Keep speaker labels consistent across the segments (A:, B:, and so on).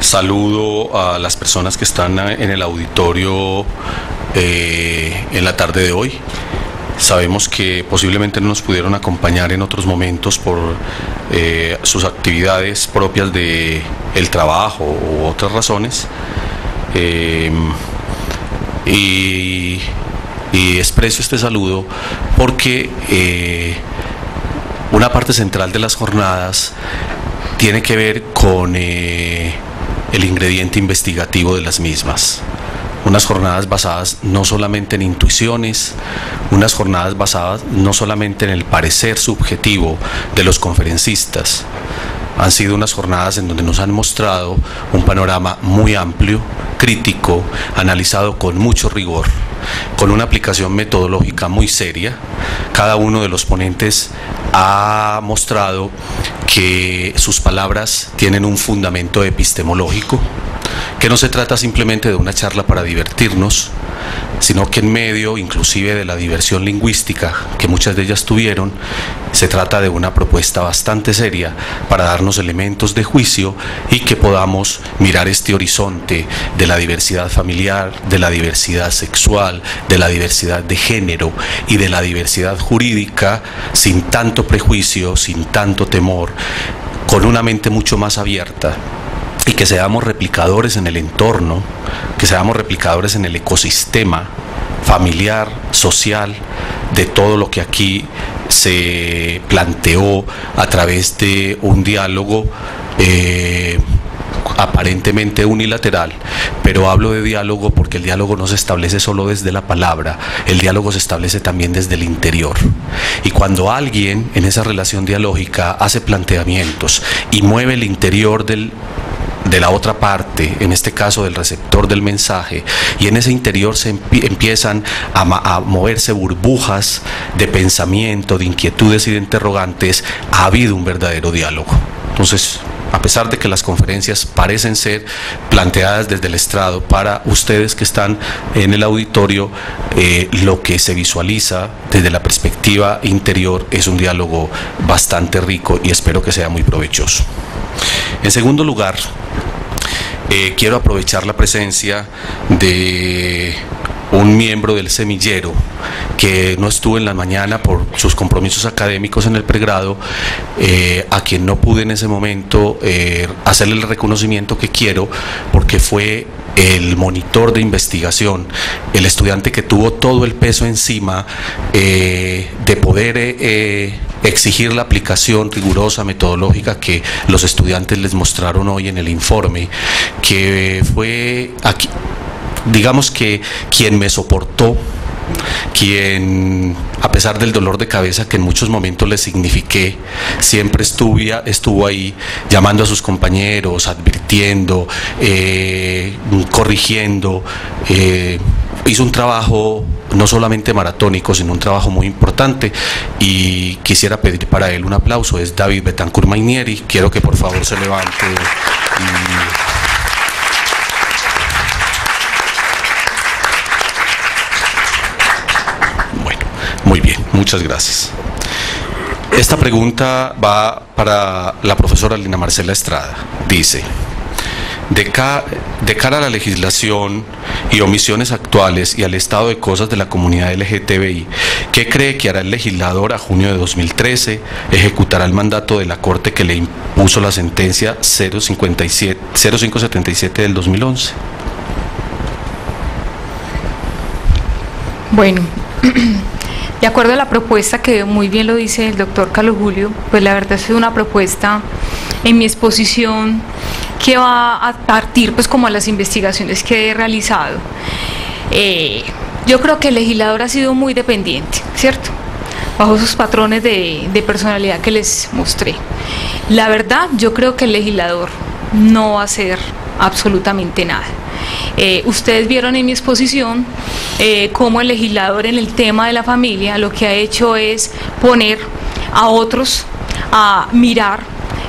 A: Saludo a las personas que están en el auditorio eh, en la tarde de hoy. Sabemos que posiblemente no nos pudieron acompañar en otros momentos por eh, sus actividades propias de trabajo u otras razones. Eh, y, y, expreso este saludo porque una parte central de las jornadas tiene que ver con el ingrediente investigativo de las mismas unas jornadas basadas no solamente en intuiciones, unas jornadas basadas no solamente en el parecer subjetivo de los conferencistas. Han sido unas jornadas en donde nos han mostrado un panorama muy amplio, crítico, analizado con mucho rigor, con una aplicación metodológica muy seria. Cada uno de los ponentes ha mostrado que sus palabras tienen un fundamento epistemológico, que no se trata simplemente de una charla para divertirnos, sino que en medio inclusive de la diversión lingüística que muchas de ellas tuvieron, se trata de una propuesta bastante seria para darnos elementos de juicio y que podamos mirar este horizonte de la diversidad familiar, de la diversidad sexual, de la diversidad de género y de la diversidad jurídica sin tanto prejuicio, sin tanto temor, con una mente mucho más abierta y que seamos replicadores en el entorno, que seamos replicadores en el ecosistema familiar, social, de todo lo que aquí se planteó a través de un diálogo eh, aparentemente unilateral, pero hablo de diálogo porque el diálogo no se establece solo desde la palabra, el diálogo se establece también desde el interior. Y cuando alguien en esa relación dialógica hace planteamientos y mueve el interior del de la otra parte, en este caso del receptor del mensaje, y en ese interior se empiezan a, moverse burbujas de pensamiento, de inquietudes y de interrogantes, ha habido un verdadero diálogo. Entonces, a pesar de que las conferencias parecen ser planteadas desde el estrado para ustedes que están en el auditorio, eh, lo que se visualiza desde la perspectiva interior es un diálogo bastante rico y espero que sea muy provechoso. En segundo lugar, eh, quiero aprovechar la presencia de un miembro del semillero que no estuvo en la mañana por sus compromisos académicos en el pregrado, eh, a quien no pude en ese momento eh, hacerle el reconocimiento que quiero, porque fue el monitor de investigación, el estudiante que tuvo todo el peso encima de poder exigir la aplicación rigurosa, metodológica que los estudiantes les mostraron hoy en el informe, que fue aquí, digamos que quien me soportó quien, a pesar del dolor de cabeza que en muchos momentos le signifiqué, siempre estuvo, estuvo ahí llamando a sus compañeros, advirtiendo, eh, corrigiendo. Eh, hizo un trabajo no solamente maratónico, sino un trabajo muy importante y quisiera pedir para él un aplauso. Es David Betancourt Mainieri. Quiero que por favor se levante. Y, Muy bien, muchas gracias. Esta pregunta va para la profesora Lina Marcela Estrada. Dice, de, de, cara a la legislación y omisiones actuales y al estado de cosas de la comunidad LGTBI, ¿qué cree que hará el legislador a junio de 2013? ¿Ejecutará el mandato de la Corte que le impuso la sentencia 057, 0577 del 2011?
B: Bueno. De acuerdo a la propuesta que muy bien lo dice el doctor Carlos Julio, pues la verdad es una propuesta en mi exposición que va a partir pues como a las investigaciones que he realizado. Eh, yo creo que el legislador ha sido muy dependiente, ¿cierto? Bajo esos patrones de, de personalidad que les mostré. La verdad, yo creo que el legislador no va a hacer absolutamente nada. Eh, ustedes vieron en mi exposición eh, cómo el legislador en el tema de la familia lo que ha hecho es poner a otros a mirar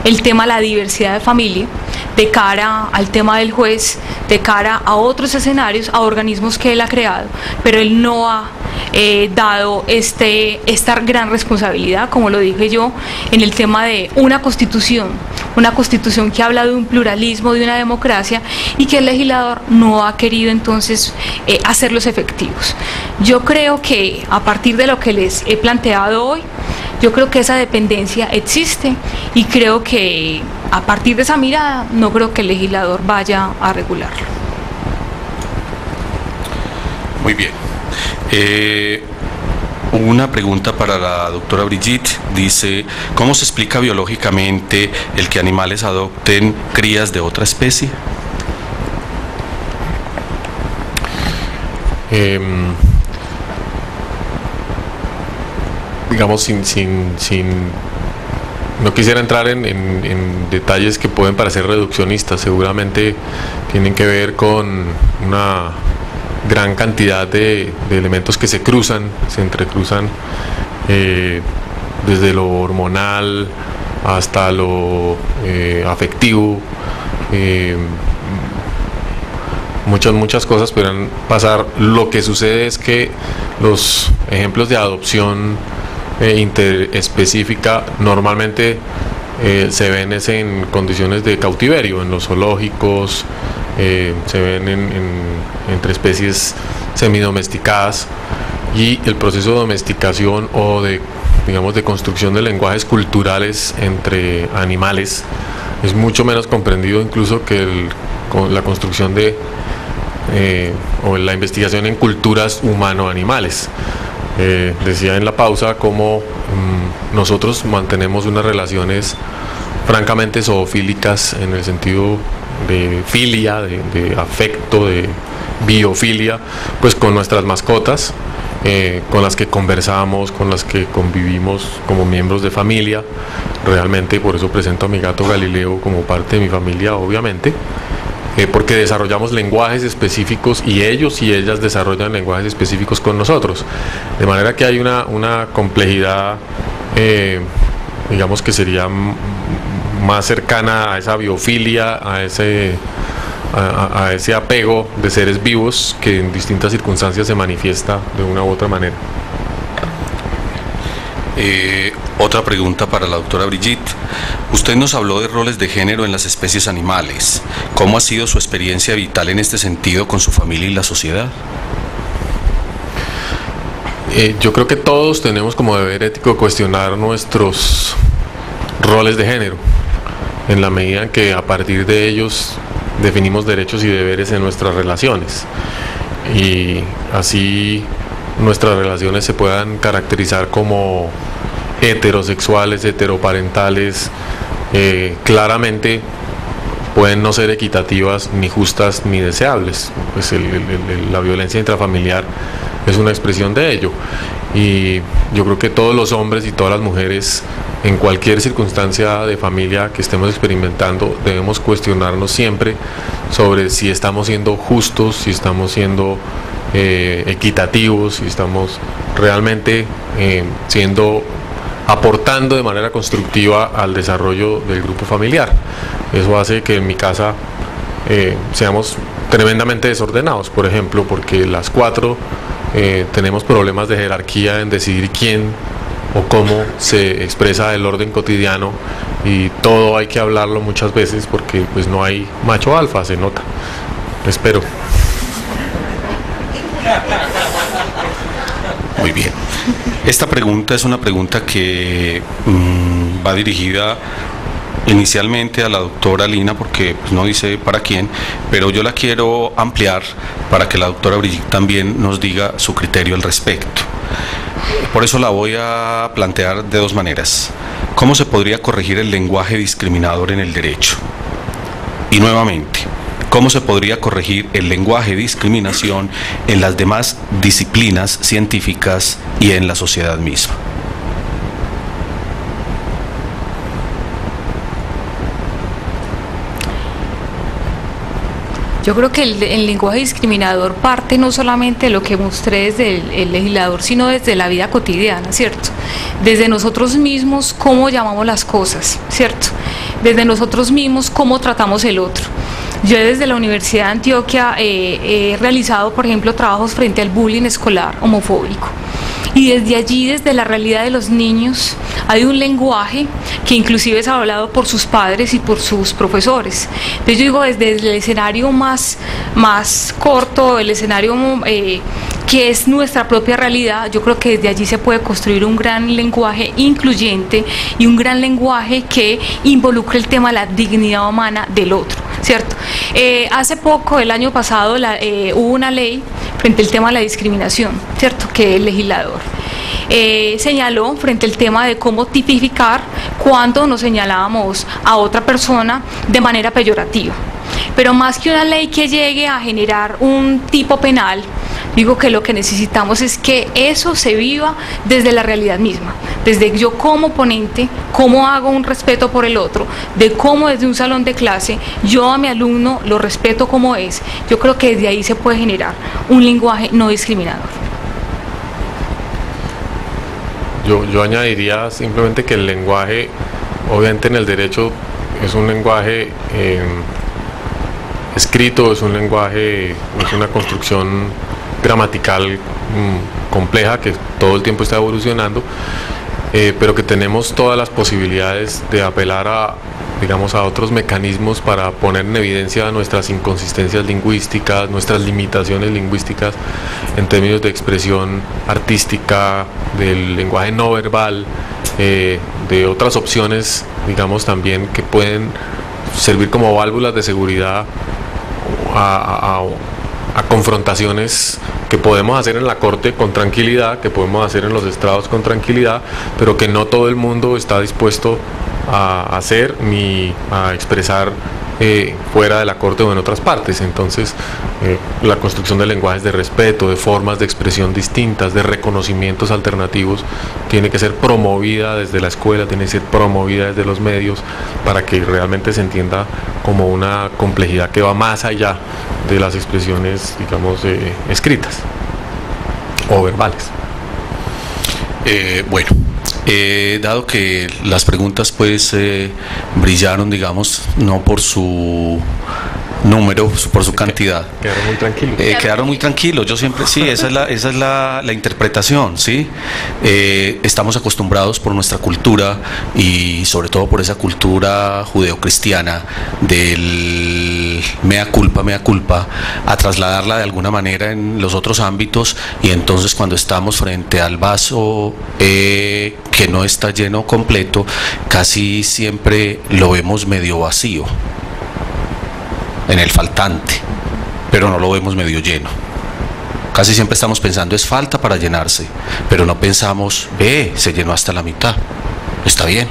B: el tema de la diversidad de familia de cara al tema del juez, de cara a otros escenarios, a organismos que él ha creado, pero él no ha eh, dado este, esta gran responsabilidad, como lo dije yo, en el tema de una constitución, una constitución que habla de un pluralismo, de una democracia y que el legislador no ha querido entonces eh, hacerlos efectivos. Yo creo que a partir de lo que les he planteado hoy, yo creo que esa dependencia existe y creo que a partir de esa mirada no creo que el legislador vaya a regularlo.
A: Muy bien. Eh, una pregunta para la doctora Brigitte. Dice, ¿cómo se explica biológicamente el que animales adopten crías de otra especie?
C: Em, digamos, sin, sin, sin, no quisiera entrar en, detalles que pueden parecer reduccionistas, seguramente tienen que ver con una gran cantidad de, elementos que se cruzan, se entrecruzan eh, desde lo hormonal hasta lo eh, afectivo. Eh, muchas, muchas cosas pueden pasar. Lo que sucede es que los ejemplos de adopción interespecífica normalmente se ven en condiciones de cautiverio, en los zoológicos, eh, se ven entre especies semidomesticadas y el proceso de domesticación o de digamos de construcción de lenguajes culturales entre animales es mucho menos comprendido incluso que la construcción de eh, o la investigación en culturas humano-animales. Eh, decía en la pausa cómo mm, nosotros mantenemos unas relaciones francamente zoofílicas en el sentido de filia, de, afecto, de biofilia, pues con nuestras mascotas, eh, con las que conversamos, con las que convivimos como miembros de familia. Realmente por eso presento a mi gato Galileo como parte de mi familia, obviamente. Eh, porque desarrollamos lenguajes específicos y ellos y ellas desarrollan lenguajes específicos con nosotros. De manera que hay una, complejidad, eh, digamos que sería más cercana a esa biofilia, a ese, a, ese apego de seres vivos que en distintas circunstancias se manifiesta de una u otra manera.
A: Eh, otra pregunta para la doctora Brigitte. Usted nos habló de roles de género en las especies animales. ¿Cómo ha sido su experiencia vital en este sentido con su familia y la sociedad?
C: Eh, yo creo que todos tenemos como deber ético cuestionar nuestros roles de género en la medida en que a partir de ellos definimos derechos y deberes en nuestras relaciones. Y así nuestras relaciones se puedan caracterizar como heterosexuales, heteroparentales, eh, claramente pueden no ser equitativas, ni justas, ni deseables. Pues la violencia intrafamiliar es una expresión de ello. Y yo creo que todos los hombres y todas las mujeres en cualquier circunstancia de familia que estemos experimentando, debemos cuestionarnos siempre sobre si estamos siendo justos, si estamos siendo eh, equitativos, si estamos realmente eh, siendo aportando de manera constructiva al desarrollo del grupo familiar. Eso hace que en mi casa eh, seamos tremendamente desordenados, por ejemplo, porque las cuatro tenemos problemas de jerarquía en decidir quién o cómo se expresa el orden cotidiano y todo hay que hablarlo muchas veces porque pues no hay macho alfa, se nota. Espero.
A: Muy bien. Esta pregunta es una pregunta que mm, va dirigida inicialmente a la doctora Lina porque pues, no dice para quién, pero yo la quiero ampliar para que la doctora Brigitte también nos diga su criterio al respecto. Por eso la voy a plantear de dos maneras. ¿Cómo se podría corregir el lenguaje discriminador en el derecho? Y nuevamente, ¿cómo se podría corregir el lenguaje de discriminación en las demás disciplinas científicas y en la sociedad misma?
B: Yo creo que el, lenguaje discriminador parte no solamente de lo que mostré desde el, legislador, sino desde la vida cotidiana, ¿cierto? Desde nosotros mismos, cómo llamamos las cosas, ¿cierto? desde nosotros mismos, cómo tratamos el otro. Yo desde la Universidad de Antioquia eh, he realizado, por ejemplo, trabajos frente al bullying escolar homofóbico. Y desde allí, desde la realidad de los niños, hay un lenguaje que inclusive es hablado por sus padres y por sus profesores. Entonces yo digo, desde el escenario más, más corto, el escenario eh, que es nuestra propia realidad, yo creo que desde allí se puede construir un gran lenguaje incluyente y un gran lenguaje que involucre el tema de la dignidad humana del otro, ¿cierto? Eh, hace poco, el año pasado, eh, hubo una ley frente al tema de la discriminación, ¿cierto? Que el legislador eh, señaló frente al tema de cómo tipificar cuando nos señalábamos a otra persona de manera peyorativa. Pero más que una ley que llegue a generar un tipo penal, digo que lo que necesitamos es que eso se viva desde la realidad misma, desde yo como ponente, cómo hago un respeto por el otro, de cómo desde un salón de clase yo a mi alumno lo respeto como es. Yo creo que desde ahí se puede generar un lenguaje no discriminador.
C: Yo, yo añadiría simplemente que el lenguaje, obviamente en el derecho, es un lenguaje eh, escrito, es un lenguaje, es una construcción gramatical mm, compleja que todo el tiempo está evolucionando, eh, pero que tenemos todas las posibilidades de apelar a, digamos, a otros mecanismos para poner en evidencia nuestras inconsistencias lingüísticas, nuestras limitaciones lingüísticas en términos de expresión artística, del lenguaje no verbal, eh, de otras opciones, digamos, también que pueden servir como válvulas de seguridad a, a confrontaciones que podemos hacer en la corte con tranquilidad, que podemos hacer en los estrados con tranquilidad, pero que no todo el mundo está dispuesto a hacer ni a expresar eh, fuera de la corte o en otras partes. Entonces, eh, la construcción de lenguajes de respeto, de formas de expresión distintas, de reconocimientos alternativos, tiene que ser promovida desde la escuela, tiene que ser promovida desde los medios para que realmente se entienda como una complejidad que va más allá de las expresiones, digamos, eh, escritas o verbales.
A: bueno, eh, dado que las preguntas pues eh, brillaron, digamos, no por su número, por su cantidad.
C: Quedaron muy tranquilos.
A: Eh, quedaron muy tranquilos, yo siempre, sí, esa es la, esa es la, la interpretación, ¿sí? Eh, estamos acostumbrados por nuestra cultura y sobre todo por esa cultura judeocristiana del mea culpa, mea culpa, a trasladarla de alguna manera en los otros ámbitos y entonces cuando estamos frente al vaso eh, que no está lleno completo, casi siempre lo vemos medio vacío en el faltante, pero no lo vemos medio lleno. Casi siempre estamos pensando es falta para llenarse, pero no pensamos, ve, se llenó hasta la mitad. Está bien.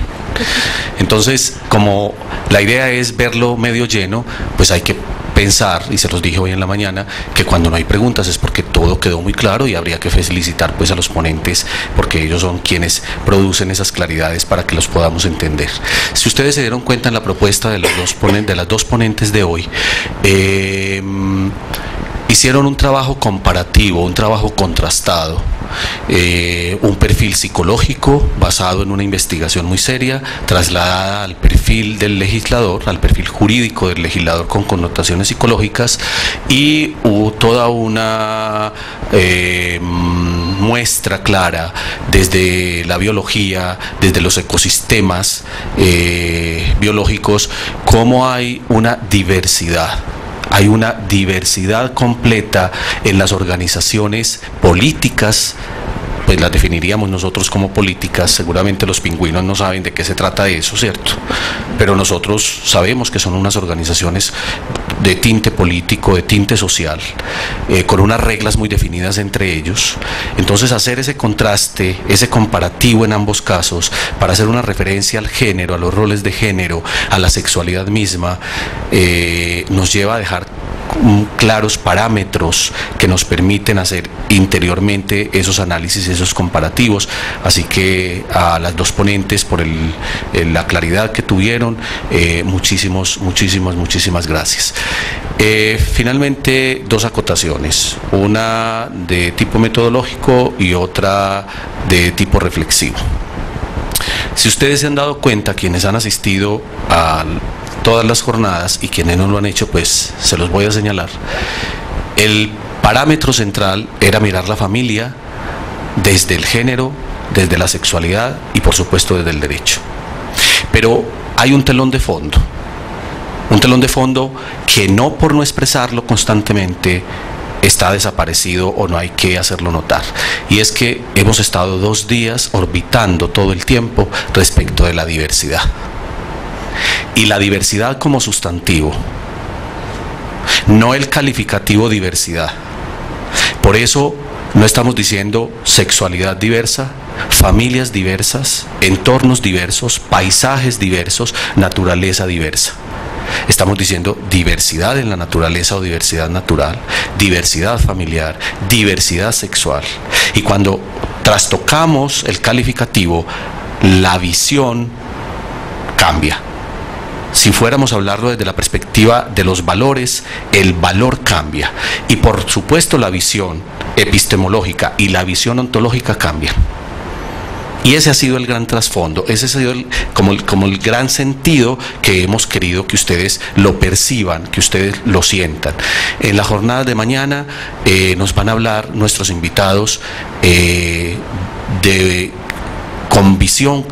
A: Entonces, como la idea es verlo medio lleno, pues hay que pensar, y se los dije hoy en la mañana, que cuando no hay preguntas es porque todo quedó muy claro y habría que felicitar pues a los ponentes porque ellos son quienes producen esas claridades para que los podamos entender. Si ustedes se dieron cuenta en la propuesta de, los dos ponentes, de las dos ponentes de hoy, eh, hicieron un trabajo comparativo, un trabajo contrastado, eh, un perfil psicológico basado en una investigación muy seria, trasladada al perfil del legislador, al perfil jurídico del legislador con connotaciones psicológicas y hubo toda una eh, muestra clara desde la biología, desde los ecosistemas eh, biológicos, cómo hay una diversidad hay una diversidad completa en las organizaciones políticas pues las definiríamos nosotros como políticas, seguramente los pingüinos no saben de qué se trata eso, ¿cierto? Pero nosotros sabemos que son unas organizaciones de tinte político, de tinte social, eh, con unas reglas muy definidas entre ellos. Entonces hacer ese contraste, ese comparativo en ambos casos, para hacer una referencia al género, a los roles de género, a la sexualidad misma, eh, nos lleva a dejar claros parámetros que nos permiten hacer interiormente esos análisis, esos comparativos. Así que a las dos ponentes por el, la claridad que tuvieron, eh, muchísimos, muchísimas, muchísimas gracias. Eh, finalmente, dos acotaciones, una de tipo metodológico y otra de tipo reflexivo. Si ustedes se han dado cuenta, quienes han asistido a todas las jornadas y quienes no lo han hecho, pues se los voy a señalar. El parámetro central era mirar la familia desde el género, desde la sexualidad y por supuesto desde el derecho. Pero hay un telón de fondo, un telón de fondo que no por no expresarlo constantemente está desaparecido o no hay que hacerlo notar. Y es que hemos estado dos días orbitando todo el tiempo respecto de la diversidad. Y la diversidad como sustantivo, no el calificativo diversidad. Por eso no estamos diciendo sexualidad diversa, familias diversas, entornos diversos, paisajes diversos, naturaleza diversa. Estamos diciendo diversidad en la naturaleza o diversidad natural, diversidad familiar, diversidad sexual. Y cuando trastocamos el calificativo, la visión cambia. Si fuéramos a hablarlo desde la perspectiva de los valores, el valor cambia. Y por supuesto la visión epistemológica y la visión ontológica cambian. Y ese ha sido el gran trasfondo, ese ha sido como, el, como el gran sentido que hemos querido que ustedes lo perciban, que ustedes lo sientan. En la jornada de mañana eh, nos van a hablar nuestros invitados eh, de con visión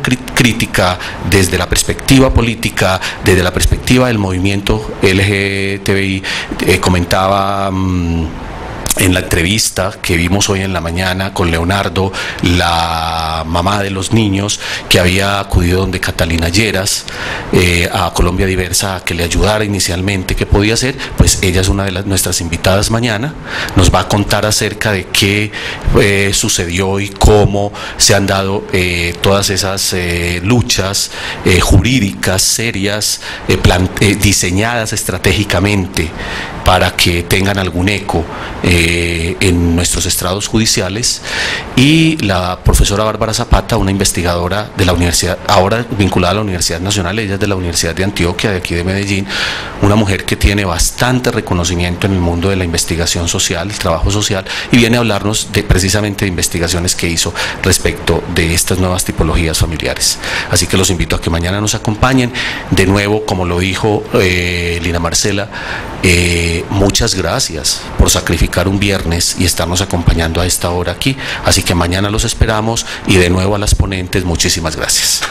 A: desde la perspectiva política, desde la perspectiva del movimiento LGTBI, eh, comentaba... Mm, en la entrevista que vimos hoy en la mañana con Leonardo, la mamá de los niños que había acudido donde Catalina Lleras eh, a Colombia Diversa a que le ayudara inicialmente, ¿qué podía hacer? Pues ella es una de las, nuestras invitadas mañana, nos va a contar acerca de qué eh, sucedió y cómo se han dado eh, todas esas luchas jurídicas serias, diseñadas estratégicamente para que tengan algún eco en nuestros estrados judiciales y la profesora Bárbara Zapata, una investigadora de la universidad, ahora vinculada a la Universidad Nacional, ella es de la Universidad de Antioquia, de aquí de Medellín, una mujer que tiene bastante reconocimiento en el mundo de la investigación social, el trabajo social, y viene a hablarnos de precisamente de investigaciones que hizo respecto de estas nuevas tipologías familiares. Así que los invito a que mañana nos acompañen. De nuevo, como lo dijo eh, Lina Marcela, eh, muchas gracias por sacrificar un viernes y estarnos acompañando a esta hora aquí. Así que mañana los esperamos y de nuevo a las ponentes, muchísimas gracias.